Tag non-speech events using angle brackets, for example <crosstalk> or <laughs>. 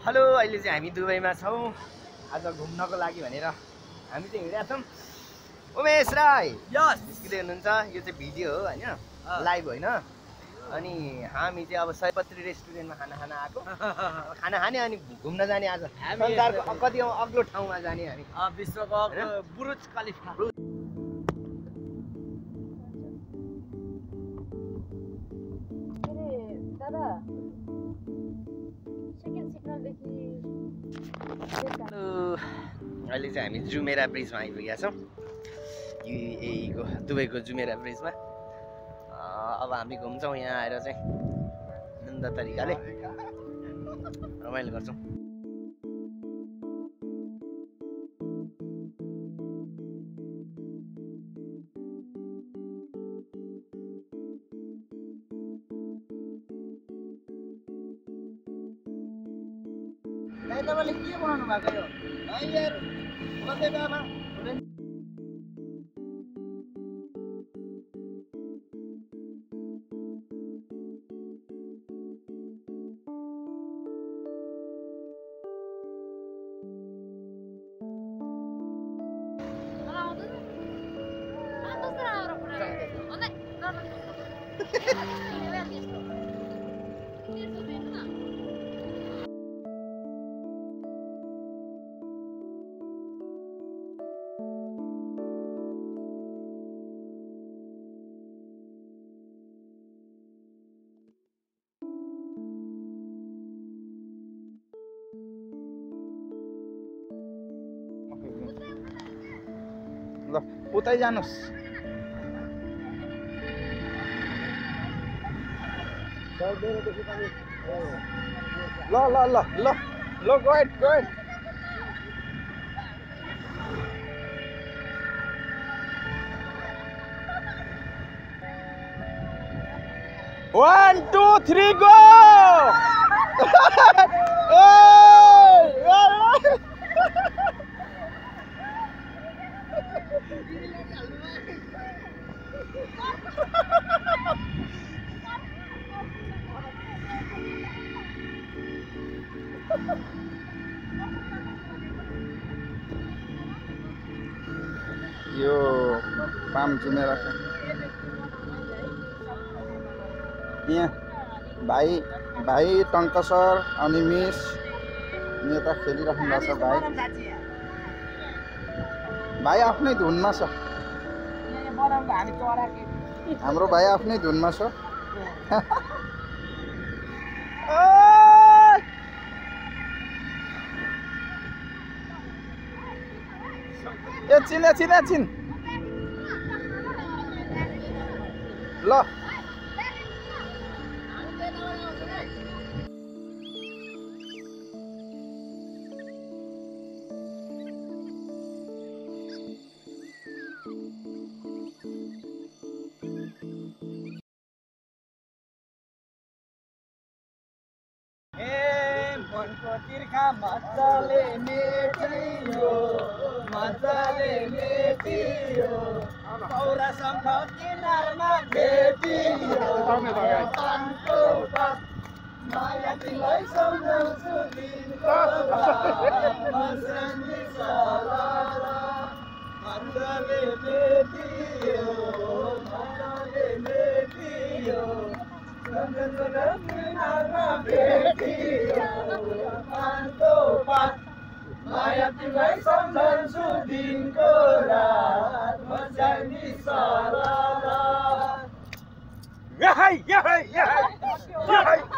Hello अहिले चाहिँ हामी दुबईमा छौँ। आज घुम्नको लागि भनेर हामी चाहिँ हिँडेका छौँ। उमेश राई यस। निस्किँदै हुनुहुन्छ। यो चाहिँ भिडियो हो होइन। लाइभ होइन। अनि हामी चाहिँ अब सयपत्री रेस्टुरेन्टमा खाना खान आएको। <laughs> खाना खाने अनि घुम्न जाने आज। संसारको कति अग्लो ठाउँमा जाने हामी। विश्वको? बुरुज खलिफा के अरे दादा। अहिले चाहिँ हामी जुमेरा ब्रिजमा आइपुगेका छौँ। युएईको दुबईको जुमेरा ब्रिजमा। अब हामी घुम्छौँ यहाँ आएर चाहिँ। आनन्द तरिकाले रमाइलो गर्छौँ। तपाईँले के बनाउनु भएको यो? 長谷川はお願い。उतै जानुहोस् ल ल ल ल ल गएट गएट वान टू थ्री गो यो पाम चुमेर यहाँ भाइ भाइ टङ्क सर अनि मिस यता खेलिराख्नु भएको छ भाइ। भाइ आफ्नै धुनमा छ। हाम्रो भाइ आफ्नै धुनमा छ। <laughs> एकछिन एकछिन एकछिन ल। मनको तिर्खा मजाले मेटियो मजाले मेटियो पौरा शङ्ख किनारमा भेटियो तिमीलाई सम्झन्छु दिनको रात मजानी यही यही यही यही यही